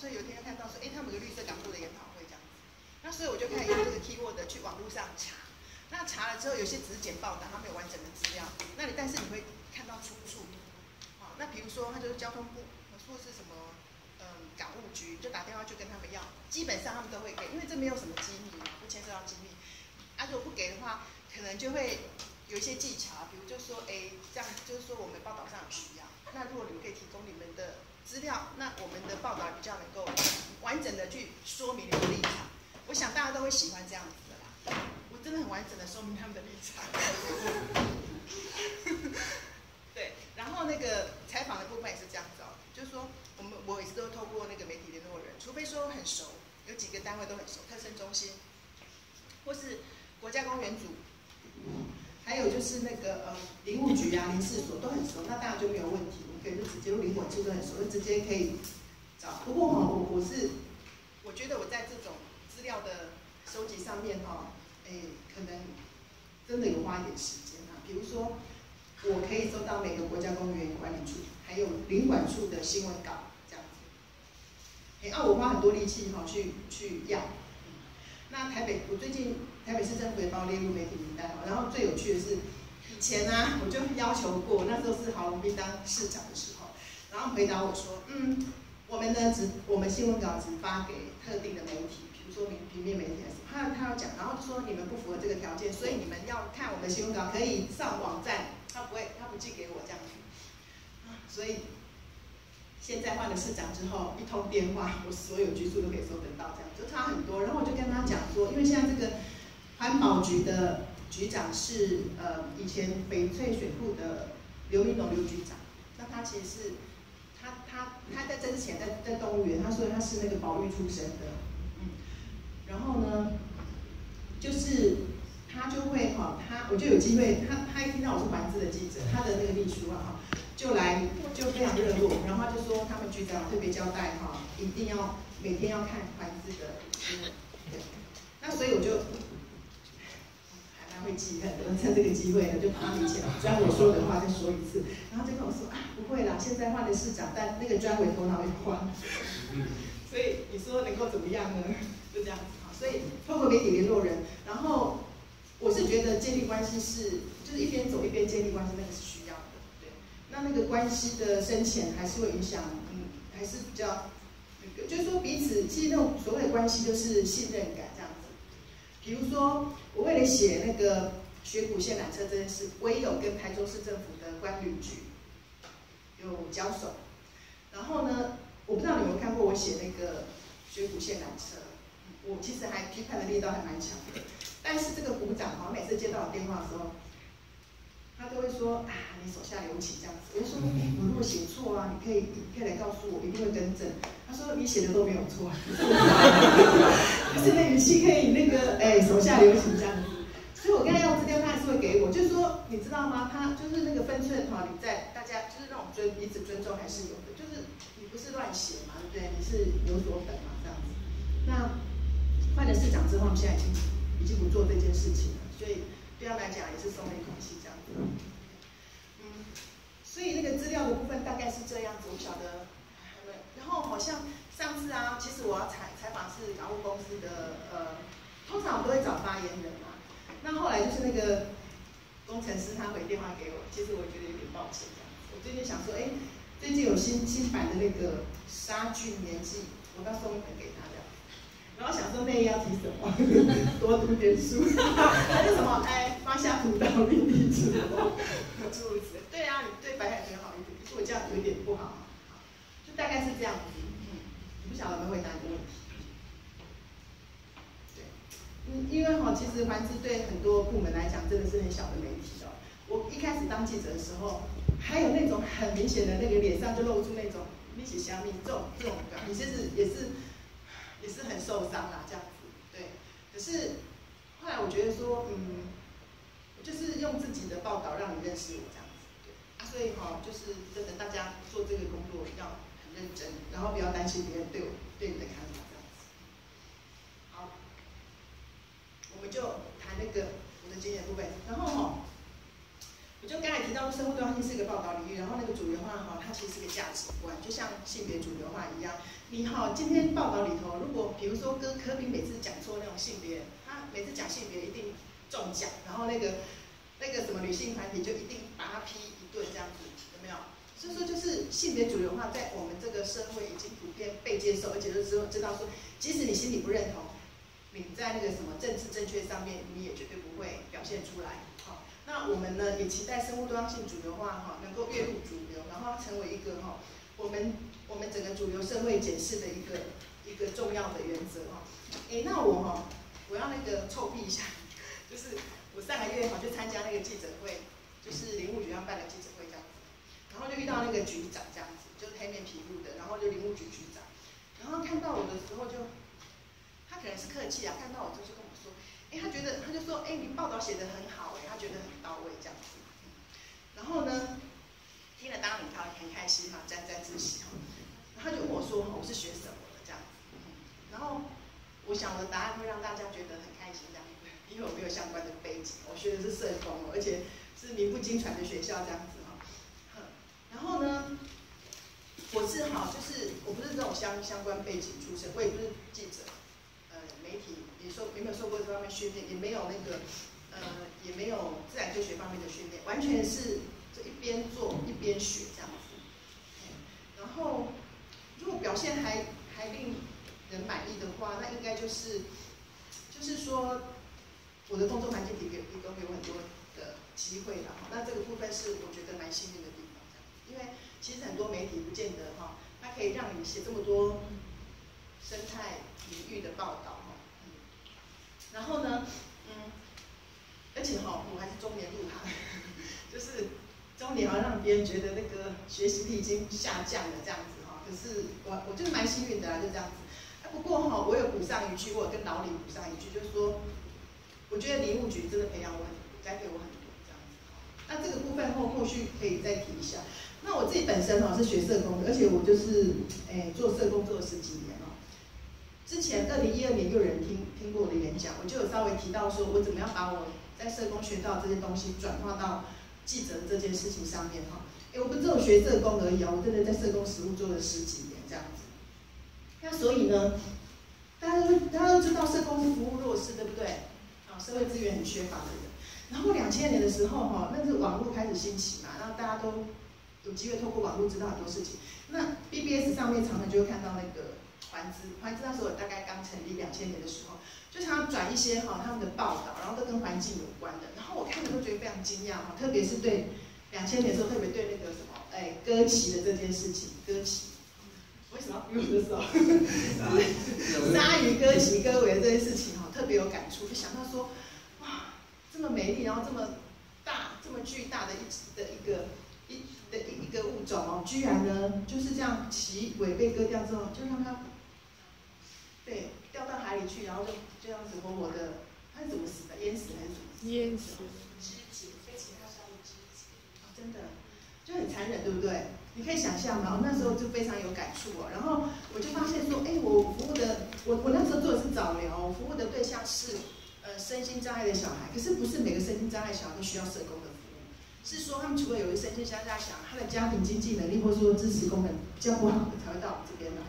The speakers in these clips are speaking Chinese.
所以有一天就看到说，哎，他们有个绿色港部的研讨会这样子，那所以我就开始用这个 keyword 去网络上查，那查了之后，有些只是简报的，它没有完整的资料，那你但是你会看到出处，好，那比如说他就是交通部，或是什么，嗯，港务局，就打电话去跟他们要，基本上他们都会给，因为这没有什么机密嘛，不牵涉到机密，啊，如果不给的话，可能就会有一些技巧，比如就说，哎，这样就是说我们报道上有需要，那如果你们可以提供你们的。资料，那我们的报道比较能够完整的去说明你的立场。我想大家都会喜欢这样子的啦。我真的很完整的说明他们的立场。对，然后那个采访的部分也是这样子哦，就是说我们我也是都透过那个媒体联络人，除非说很熟，有几个单位都很熟，特生中心，或是国家公园组。还有就是那个呃，林务局啊、林试所都很熟，那当然就没有问题，可以就直接用林管处都很熟，就直接可以找。不过哈，我我是我觉得我在这种资料的收集上面哈，哎，可能真的有花一点时间啊。比如说，我可以收到每个国家公园管理处，还有领管处的新闻稿这样子。哎，啊，我花很多力气哈去去要。那台北，我最近台北市政府也把我列入媒体名单然后最有趣的是，以前呢，我就要求过，那时候是郝龙斌当市长的时候，然后回答我说，嗯，我们呢只我们新闻稿只发给特定的媒体，比如说平平面媒体还是他他要讲，然后就说你们不符合这个条件，所以你们要看我们的新闻稿可以上网站，他不会他不寄给我这样子，啊所以。现在换了市长之后，一通电话，我所有局处都可以收得到，这样就差很多。然后我就跟他讲说，因为现在这个环保局的局长是呃以前翡翠水库的刘明龙刘局长，那他其实是他他他在之前在在动物园，他说他是那个保育出身的，嗯，然后呢，就是他就会哈，他我就有机会，他他一听到我是环资的记者，他的那个秘书啊哈。就来就非常热络，然后他就说他们局长特别交代哈，一定要每天要看环资的新闻。那所以我就会记恨的，趁这个机会呢，就把他以前专委说的话再说一次。然后就跟我说啊，不会啦，现在换了市长，但那个专委头脑也换。所以你说能够怎么样呢？就这样子哈。所以透过媒体联络人，然后我是觉得建立关系是就是一边走一边建立关系，那个是需要的，对。那那个关系的深浅还是会影响，嗯，还是比较那个，就是说彼此其实那种所谓的关系就是信任感。比如说我为了写那个学古线缆车这件事，我也有跟台中市政府的关旅局有交手。然后呢，我不知道你有没有看过我写那个学古线缆车，我其实还批判的力道还蛮强的。但是这个股长好像，每次接到我电话的时候。他都会说啊，你手下留情这样子。我就说，我如果写错啊，你可以，你可以来告诉我，一定会更正。他说你写的都没有错，可是那语气可以那个，哎，手下留情这样子。所以我跟他要资料，他还是会给我。就是说，你知道吗？他就是那个分寸哈，你在大家就是那种尊彼此尊重还是有的。就是你不是乱写嘛，对不对？你是有所本嘛，这样子。那换了市长之后，我们现在已经已经不做这件事情了，所以对他来讲也是松了一口气这样子。嗯，所以那个资料的部分大概是这样子，我不晓得。然后好像上次啊，其实我要采采访是港务公司的，呃，通常我都会找发言人嘛。那后来就是那个工程师他回电话给我，其实我觉得有点抱歉这样子。我最近想说，哎，最近有新新版的那个杀菌年纪，我要送一本给他这样。然后想说那要提什么？多读点书，还 是什么？哎，放下屠刀立地成佛，诸如此类。对啊，你对白海豚好一点，可是我这样有一点不好。就大概是这样子。嗯，不晓得有没有回答你的问题？对，嗯，因为哈，其实环资对很多部门来讲，真的是很小的媒体哦。我一开始当记者的时候，还有那种很明显的那个脸上就露出那种力气相密这种这种表情，其实也是。也是很受伤啦，这样子，对。可是后来我觉得说，嗯，就是用自己的报道让你认识我这样子，对。啊，所以哈，就是真的大家做这个工作要很认真，然后不要担心别人对我对你的看法这样子。好，我们就谈那个我的经验部分，然后哈，我就刚才提到生物多样性是一个报道领域，然后那个主流化哈，它其实是个价值观，就像性别主流化一样。你好，今天报道里头，如果比如说跟科比每次讲错那种性别，他每次讲性别一定中奖，然后那个那个什么女性团体就一定把他批一顿这样子，有没有？所以说就是性别主流化在我们这个社会已经普遍被接受，而且都知知道说，即使你心里不认同，你在那个什么政治正确上面，你也绝对不会表现出来。好，那我们呢也期待生物多样性主流化哈，能够跃入主流，然后成为一个哈我们。我们整个主流社会检视的一个一个重要的原则哈，哎，那我哈，我要那个臭屁一下，就是我上个月哈去参加那个记者会，就是林务局要办的记者会这样子，然后就遇到那个局长这样子，就是黑面皮肤的，然后就林务局局长，然后看到我的时候就，他可能是客气啊，看到我就是跟我说，哎，他觉得他就说，哎，你报道写的很好哎，他觉得很到位这样子，然后呢，听了当然很很开心嘛，沾沾自喜哈。他就问我说：“我是学什么的？”这样子，然后我想的答案会让大家觉得很开心，这样，因为我没有相关的背景，我学的是社工，而且是名不经传的学校这样子哈。然后呢，我是哈，就是我不是这种相相关背景出身，我也不是记者，呃，媒体也受也没有受过这方面训练，也没有那个呃，也没有自然科学方面的训练，完全是这一边做一边学这样子。然后。如果表现还还令人满意的话，那应该就是，就是说，我的工作环境提给提供给我很多的机会的哈。那这个部分是我觉得蛮幸运的地方，因为其实很多媒体不见得哈，它可以让你写这么多生态领域的报道哈。然后呢，嗯，而且哈，我还是中年入行，就是中年啊，让别人觉得那个学习力已经下降了这样子哈。可是我我就是蛮幸运的啦，就这样子。不过哈，我有补上一句，我有跟老李补上一句，就是说，我觉得林务局真的培养我很，栽培我很多这样子。那这个部分后后续可以再提一下。那我自己本身哈是学社工的，而且我就是哎做社工做了十几年了。之前二零一二年就有人听听过我的演讲，我就有稍微提到说我怎么样把我在社工学到这些东西转化到记者这件事情上面哈。哎，我不只有学社工而已啊，我真的在社工实务做了十几年这样子。那所以呢，大家都大家都知道社工是服务弱势，对不对？啊，社会资源很缺乏的人。然后两千年的时候哈，那是网络开始兴起嘛，然后大家都有机会透过网络知道很多事情。那 BBS 上面常常就会看到那个环资，环资那时候大概刚成立两千年的时候，就常常转一些哈他们的报道，然后都跟环境有关的。然后我看了都觉得非常惊讶哈，特别是对。两千年的时候，特别对那个什么，哎，歌旗的这件事情，歌旗，为什么要比我的手？鲨鱼歌旗歌尾的这件事情哈，特别有感触，就想到说，哇，这么美丽，然后这么大、这么巨大的一的一个一的一一个物种哦，居然呢就是这样鳍尾被割掉之后，就让它对掉到海里去，然后就这样子活活的，它是怎么死的？淹死还是怎么？淹死。真的就很残忍，对不对？你可以想象嘛，我那时候就非常有感触哦。然后我就发现说，哎，我服务的，我我那时候做的是早疗，服务的对象是呃身心障碍的小孩。可是不是每个身心障碍小孩都需要社工的服务，是说他们除了有一个身心障碍小孩，他的家庭经济能力或者说支持功能比较不好，才会到我们这边来。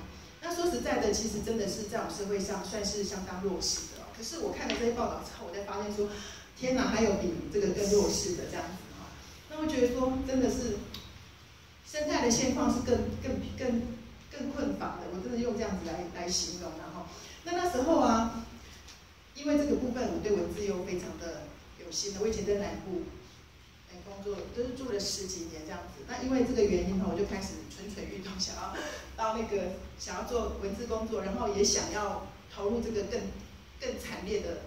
那说实在的，其实真的是在我们社会上算是相当弱势的。可是我看了这些报道之后，我才发现说，天哪，还有比这个更弱势的这样子。那我觉得说，真的是生态的现况是更更更更困乏的。我真的用这样子来来形容，然后，那那时候啊，因为这个部分我对文字又非常的有心的。我以前在南部哎工作，都是住了十几年这样子。那因为这个原因哈，我就开始蠢蠢欲动，想要到那个想要做文字工作，然后也想要投入这个更更惨烈的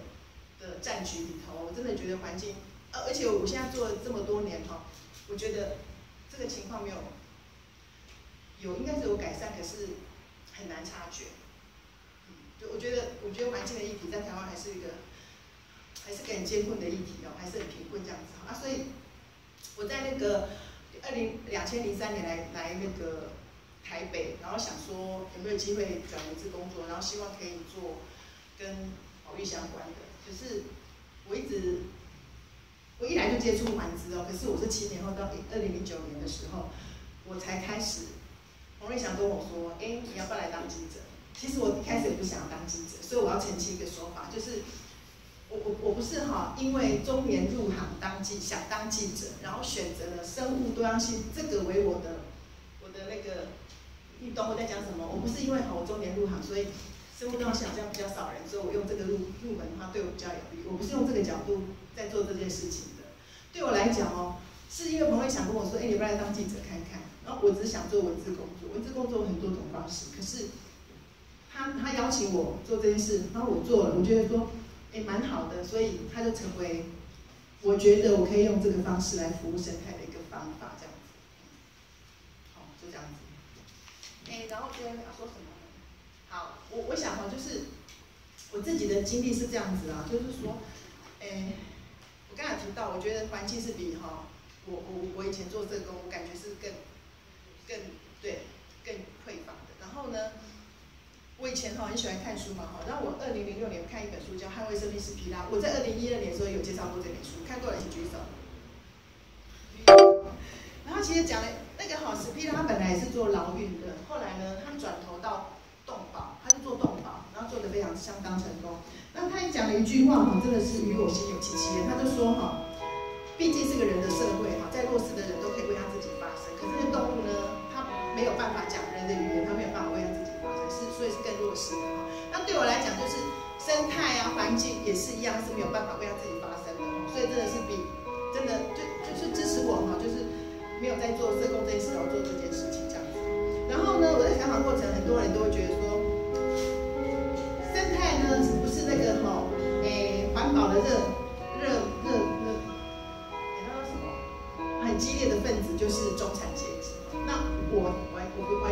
的战局里头。我真的觉得环境。呃而且我现在做了这么多年哈，我觉得这个情况没有有应该是有改善，可是很难察觉。嗯就我觉得，我觉得环境的议题在台湾还是一个还是很艰困的议题哦，还是很贫困这样子啊。所以我在那个二零两千零三年来来那个台北，然后想说有没有机会转一次工作，然后希望可以做跟保育相关的。可是我一直。一来就接触环资哦，可是我是七年后到二零零九年的时候，我才开始。洪瑞祥跟我说：“哎，你要不要来当记者？”其实我一开始也不想要当记者，所以我要澄清一个说法，就是我我我不是哈，因为中年入行当记想当记者，然后选择了生物多样性这个为我的我的那个，你懂我在讲什么？我不是因为哈我中年入行，所以生物多样性好像比较少人，所以我用这个入入门的话对我比较有利。我不是用这个角度在做这件事情。对我来讲哦，是因为朋友想跟我说，哎，你不来当记者看看？然后我只是想做文字工作，文字工作有很多种方式，可是。他他邀请我做这件事，然后我做了，我觉得说，哎，蛮好的，所以他就成为，我觉得我可以用这个方式来服务生态的一个方法，这样子。好，就这样子。哎，然后今天要说什么？好，我我想哈，就是我自己的经历是这样子啊，就是说，哎，我刚才提到，我觉得环境是比哈，我我我以前做这个，我感觉是更更对更匮乏的。然后呢？我以前哈很喜欢看书嘛哈，然后我二零零六年看一本书叫《捍卫生命是皮拉》，我在二零一二年的时候有介绍过这本书，看过的请举手。然后其实讲了那个哈史皮拉，本来是做劳运的，后来呢，他转头到动保，他是做动保，然后做的非常相当成功。那他也讲了一句话哈，真的是与我心有戚戚焉，他就说哈，毕竟是个人的社会哈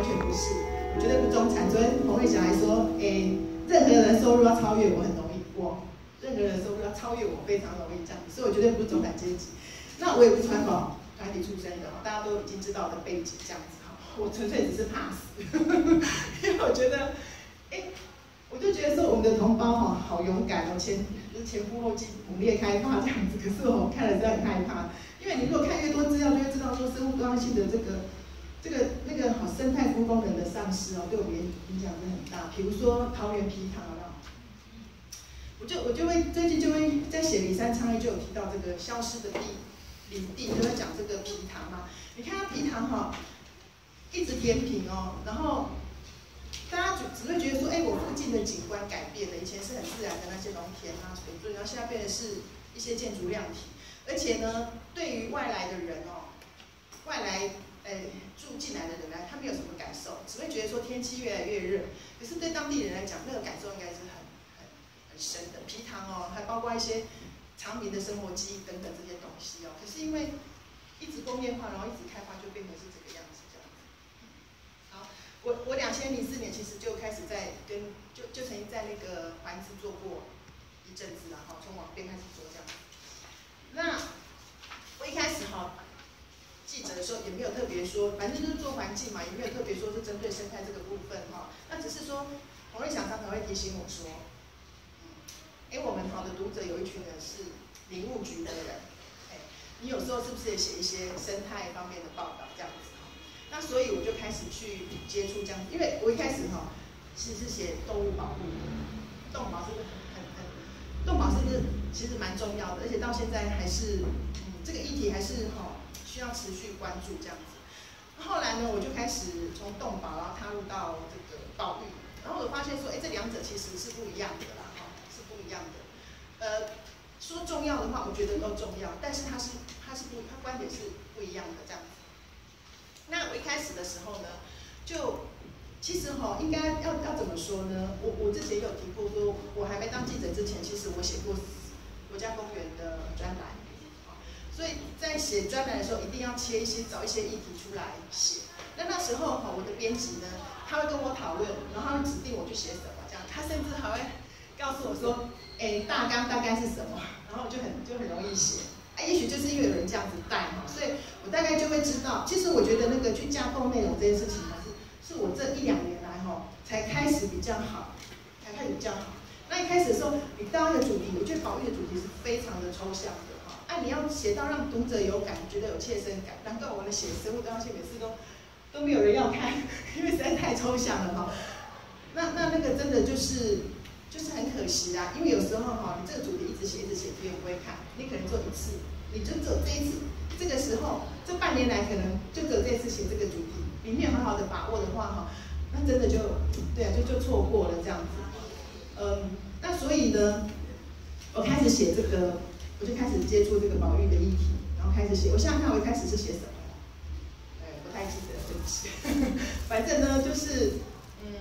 全不是。我绝对不中产。昨天洪慧霞还说，哎，任何人收入要超越我很容易，我任何人收入要超越我非常容易这样，所以我绝对不是中产阶级。那我也不是环保团体出身的，大家都已经知道我的背景这样子哈。我纯粹只是怕死，因为我觉得，哎，我就觉得说我们的同胞哈好勇敢哦，前前赴后继猛烈开发这样子，可是我看了真的很害怕，因为你如果看越多资料，就会知道说生物多样性的这个。这个那个好生态夫功能的丧失哦，对我们影响是很大。比如说桃园皮糖啊，我就我就会最近就会在写李三昌就有提到这个消失的地领地，就在讲这个皮糖嘛。你看它皮糖哈，一直填平哦，然后大家只只会觉得说，哎，我附近的景观改变了，以前是很自然的那些农田啊、水圳，然后现在变的是一些建筑量体，而且呢，对于外来的人哦，外来。诶，住进来的人呢，他没有什么感受，只会觉得说天气越来越热。可是对当地人来讲，那个感受应该是很很很深的。皮糖哦，还包括一些长明的生活记忆等等这些东西哦。可是因为一直工业化，然后一直开发，就变成是这个样子这样子。好，我我两千零四年其实就开始在跟就就曾经在那个环子做过一阵子然后从网店开始做这样。那我一开始哈。记者的时候也没有特别说，反正就是做环境嘛，也没有特别说是针对生态这个部分哈。那只是说，洪瑞祥常常会提醒我说，哎，我们好的读者有一群人是林务局的人，哎，你有时候是不是也写一些生态方面的报道这样子哈？那所以我就开始去接触这样，因为我一开始哈，其实是写动物保护，动保是不是很很，动物保是不是其实蛮重要的，而且到现在还是，嗯，这个议题还是哈。需要持续关注这样子，后来呢，我就开始从动保，然后踏入到这个保育，然后我发现说，哎，这两者其实是不一样的啦，哈，是不一样的。呃，说重要的话，我觉得都重要，但是它是它是不，它观点是不一样的这样子。那我一开始的时候呢，就其实哈，应该要要怎么说呢？我我之前有提过，说我还没当记者之前，其实我写过国家公园的专栏。所以在写专栏的时候，一定要切一些找一些议题出来写。那那时候哈，我的编辑呢，他会跟我讨论，然后他会指定我去写什么，这样。他甚至还会告诉我说，哎，大纲大概是什么，然后我就很就很容易写。啊，也许就是因为有人这样子带哈，所以我大概就会知道。其实我觉得那个去架构内容这件事情，还是是我这一两年来哈才开始比较好，才开始比较好。那一开始的时候，你当一个主题，我觉得保育的主题是非常的抽象的。啊，你要写到让读者有感觉得有切身感，难怪我们写生物东西每次都都没有人要看，因为实在太抽象了哈。那那那个真的就是就是很可惜啊，因为有时候哈，你这个主题一直写一直写，别人不会看，你可能做一次，你就做这一次，这个时候这半年来可能就只有这次写这个主题，你没有很好的把握的话哈，那真的就对啊，就就错过了这样子。嗯，那所以呢，我开始写这个，我就开始接触这个宝玉的议题，然后开始写。我想想看，我一开始是写什么？哎，不太记得，对不起。反正呢，就是，嗯，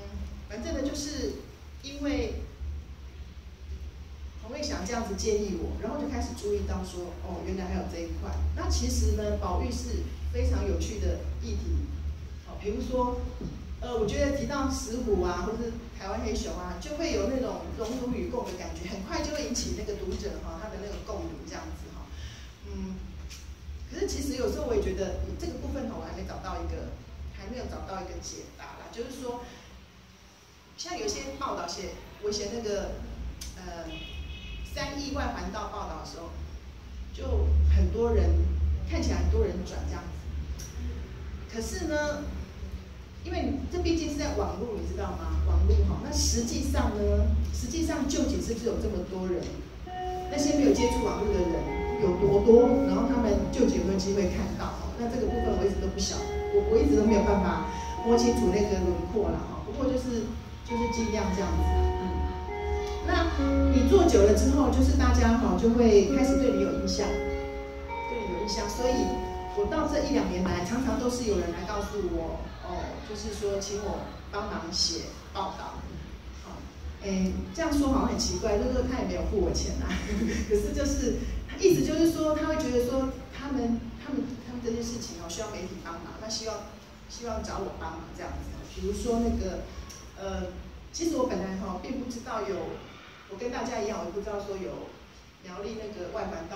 反正呢，就是因为洪卫祥这样子建议我，然后就开始注意到说，哦，原来还有这一块。那其实呢，宝玉是非常有趣的议题。好，比如说，呃，我觉得提到石虎啊，或是台湾黑熊啊，就会有那种荣辱与共的感觉，很快就会引起那个读者哈他的那个共鸣这样子哈，嗯，可是其实有时候我也觉得这个部分哈我还没找到一个，还没有找到一个解答啦，就是说，像有些报道写我写那个呃三亿外环道报道的时候，就很多人看起来很多人转这样子，可是呢。因为这毕竟是在网络，你知道吗？网络哈，那实际上呢，实际上究竟是不是有这么多人？那些没有接触网络的人有多多？然后他们究竟有没有机会看到？那这个部分我一直都不晓，我我一直都没有办法摸清楚那个轮廓了哈。不过就是就是尽量这样子，嗯。那你做久了之后，就是大家哈就会开始对你有印象，对你有印象，所以我到这一两年来，常常都是有人来告诉我。哦，就是说，请我帮忙写报道，好，哎，这样说好像很奇怪，就是他也没有付我钱呐，可是就是他意思就是说，他会觉得说，他们他们他们这件事情哦，需要媒体帮忙，那希望希望找我帮忙这样子。比如说那个，呃，其实我本来哈并不知道有，我跟大家一样，我不知道说有苗栗那个外环道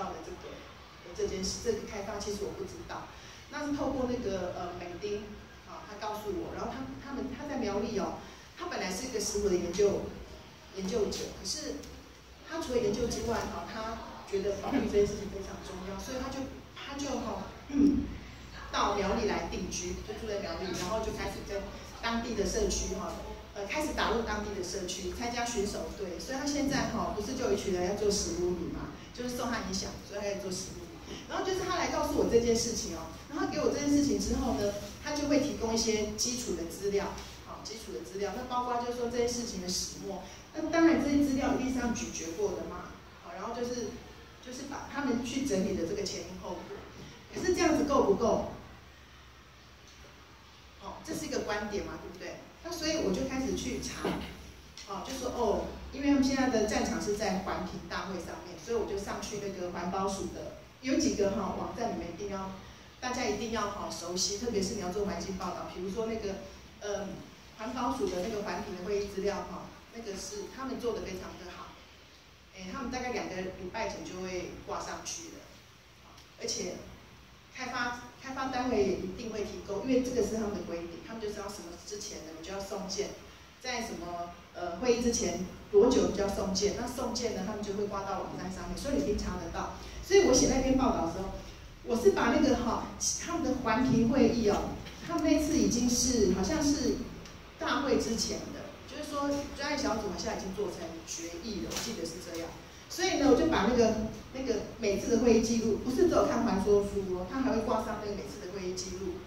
这件事，这个开发其实我不知道，那是透过那个呃美丁。啊，他告诉我，然后他他们他在苗栗哦，他本来是一个食物的研究研究者，可是他除了研究之外哈，他觉得保育这件事情非常重要，所以他就他就哈到苗栗来定居，就住在苗栗，然后就开始跟当地的社区哈，呃开始打入当地的社区，参加巡守队，所以他现在哈不是就有一群人要做食物米嘛，就是受他影响，所以他在做食物然后就是他来告诉我这件事情哦，然后给我这件事情之后呢。他就会提供一些基础的资料，好，基础的资料，那包括就是说这件事情的始末，那当然这些资料一定是要咀嚼过的嘛，好，然后就是就是把他们去整理的这个前因后果，可是这样子够不够？好，这是一个观点嘛，对不对？那所以我就开始去查，哦，就说哦，因为他们现在的战场是在环评大会上面，所以我就上去那个环保署的有几个哈网站里面一定要。大家一定要好熟悉，特别是你要做环境报道，比如说那个，呃，环保署的那个环评的会议资料哈，那个是他们做的非常的好，哎，他们大概两个礼拜前就会挂上去的，而且开发开发单位也一定会提供，因为这个是他们的规定，他们就知道什么之前的，你就要送件，在什么呃会议之前多久就要送件，那送件呢，他们就会挂到网站上面，所以你可以查得到。所以我写那篇报道的时候。我是把那个哈，他们的环评会议哦，他们那次已经是好像是大会之前的，就是说专业小组好像已经做成决议了，我记得是这样。所以呢，我就把那个那个每次的会议记录，不是只有看环说书哦，他还会挂上那个每次的会议记录，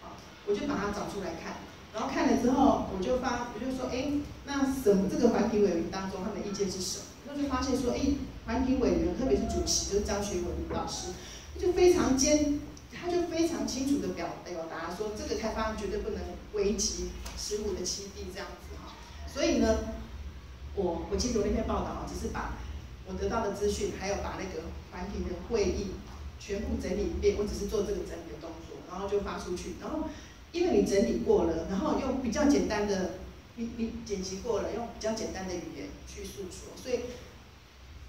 啊，我就把它找出来看，然后看了之后，我就发，我就说，哎，那什么这个环评委员当中他们的意见是什么？那就发现说，哎，环评委员特别是主席就是张学文老师。他就非常坚，他就非常清楚的表表达说，这个开发绝对不能危及十五的七地这样子哈。所以呢，我我其实我那篇报道，只是把我得到的资讯，还有把那个环评的会议全部整理一遍，我只是做这个整理的动作，然后就发出去。然后因为你整理过了，然后用比较简单的，你你剪辑过了，用比较简单的语言去诉说，所以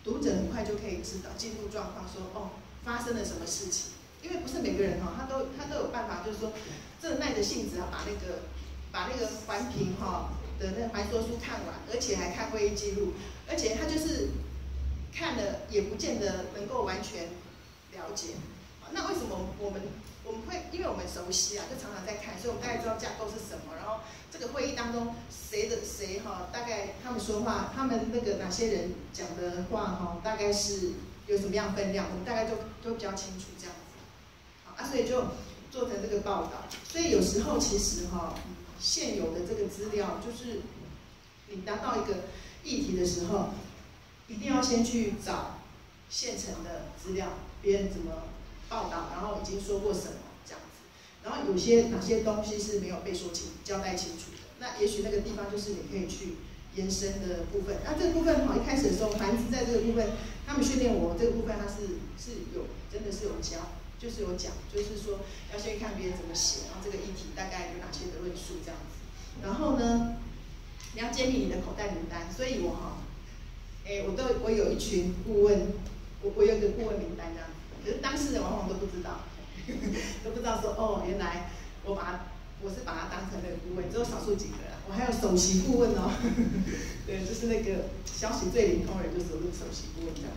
读者很快就可以知道进入状况，说哦。发生了什么事情？因为不是每个人哈，他都他都有办法，就是说，这耐着性子啊，把那个把那个环评哈的那环说书看完，而且还看会议记录，而且他就是看了也不见得能够完全了解，那为什么我们我们会？因为我们熟悉啊，就常常在看，所以我们大概知道架构是什么。然后这个会议当中谁的谁哈，大概他们说话，他们那个哪些人讲的话哈，大概是有什么样分量，我们大概都都比较清楚这样子。好啊，所以就做成这个报道。所以有时候其实哈，现有的这个资料，就是你拿到一个议题的时候，一定要先去找现成的资料，别人怎么报道，然后已经说过什么这样子。然后有些哪些东西是没有被说清、交代清楚的，那也许那个地方就是你可以去延伸的部分。那这个部分哈，一开始的时候，韩子在这个部分，他们训练我这个部分，他是是有真的是有教。就是有讲，就是说要先看别人怎么写，然后这个议题大概有哪些的论述这样子。然后呢，你要建立你的口袋名单。所以我哈，哎，我都我有一群顾问，我我有一个顾问名单这样。可是当事人往往都不知道，都不知道说哦，原来我把我是把他当成那个顾问，只有少数几个人。我还有首席顾问哦，对，就是那个消息最灵通人，就是我的首席顾问这样。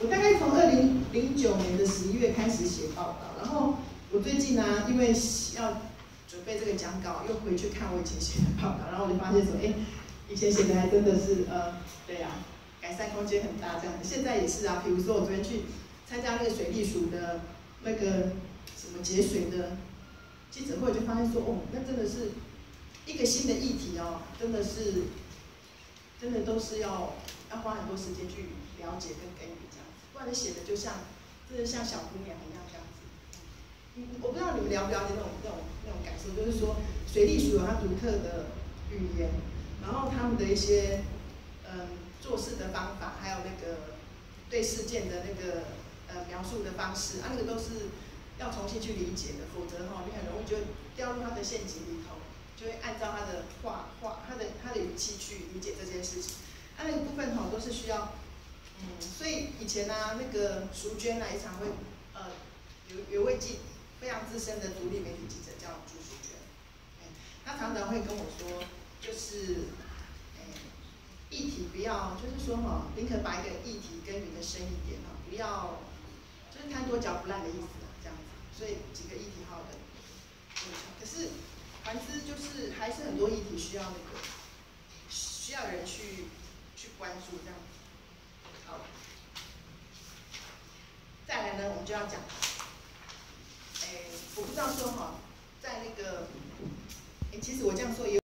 我大概从二零零九年的十一月开始写报道，然后我最近呢，因为要准备这个讲稿，又回去看我以前写的报道，然后我就发现说，哎，以前写的还真的是，呃，对呀，改善空间很大这样子。现在也是啊，比如说我昨天去参加那个水利署的那个什么节水的记者会，就发现说，哦，那真的是一个新的议题哦，真的是，真的都是要要花很多时间去了解跟给予。不然你写的就像，真的像小姑娘一样这样子。嗯，我不知道你们了不了解那种那种那种感受，就是说水利署有它独特的语言，然后他们的一些嗯做事的方法，还有那个对事件的那个呃描述的方式，啊，那个都是要重新去理解的，否则哈你很容易就掉入他的陷阱里头，就会按照他的话话他的他的语气去理解这件事情，啊，那个部分哈都是需要。嗯，所以以前呢，那个淑娟呢，也常会，呃，有有位记非常资深的独立媒体记者叫朱淑娟，哎，她常常会跟我说，就是，哎，议题不要，就是说哈，宁可把一个议题耕耘的深一点哈，不要，就是贪多嚼不烂的意思，这样子。所以几个议题好的，可是，反之就是还是很多议题需要那个，需要人去去关注这样子。好。再来呢，我们就要讲，哎，我不知道说哈，在那个，哎，其实我这样说也。